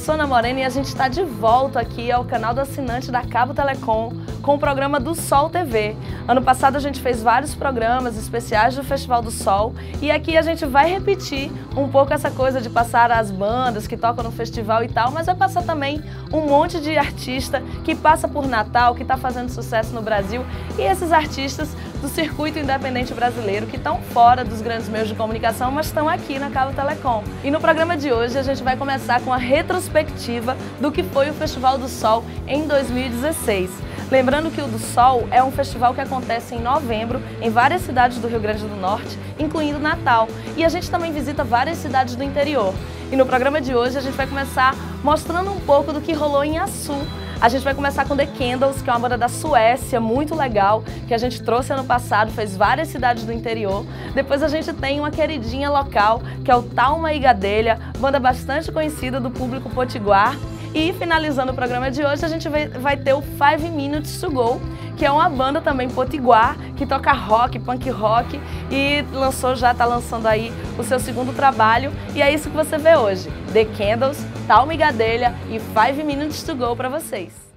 sou Ana Morena e a gente está de volta aqui ao canal do assinante da Cabo Telecom com o programa do Sol TV. Ano passado a gente fez vários programas especiais do Festival do Sol e aqui a gente vai repetir um pouco essa coisa de passar as bandas que tocam no festival e tal, mas vai passar também um monte de artista que passa por Natal, que está fazendo sucesso no Brasil e esses artistas do circuito independente brasileiro que estão fora dos grandes meios de comunicação, mas estão aqui na Cabo Telecom. E no programa de hoje a gente vai começar com a retrospectiva do que foi o Festival do Sol em 2016. Lembrando que o do Sol é um festival que acontece em novembro em várias cidades do Rio Grande do Norte, incluindo Natal. E a gente também visita várias cidades do interior. E no programa de hoje a gente vai começar mostrando um pouco do que rolou em Açu, a gente vai começar com The Candles, que é uma banda da Suécia, muito legal, que a gente trouxe ano passado, fez várias cidades do interior. Depois a gente tem uma queridinha local, que é o Talma Igadelha, banda bastante conhecida do público potiguar. E finalizando o programa de hoje, a gente vai, ter o Five Minutes to Go, que é uma banda também potiguar, que toca rock, punk rock e lançou, já está lançando aí o seu segundo trabalho. E é isso que você vê hoje. The Candles, Talma Gadelha e Five Minutes to Go para vocês.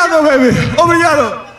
Obrigado, baby. Obrigado.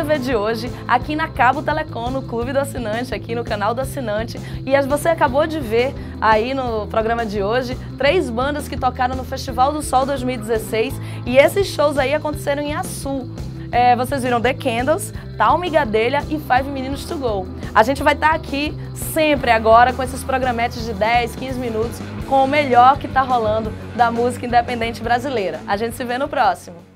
TV de hoje, aqui na Cabo Telecom, no Clube do Assinante, aqui no canal do Assinante. E você acabou de ver aí no programa de hoje três bandas que tocaram no Festival do Sol 2016 e esses shows aí aconteceram em Açu. É, vocês viram The Candles, Tal Migadelha e Five Meninos to Go. A gente vai estar aqui sempre agora com esses programetes de 10, 15 minutos com o melhor que está rolando da música independente brasileira. A gente se vê no próximo.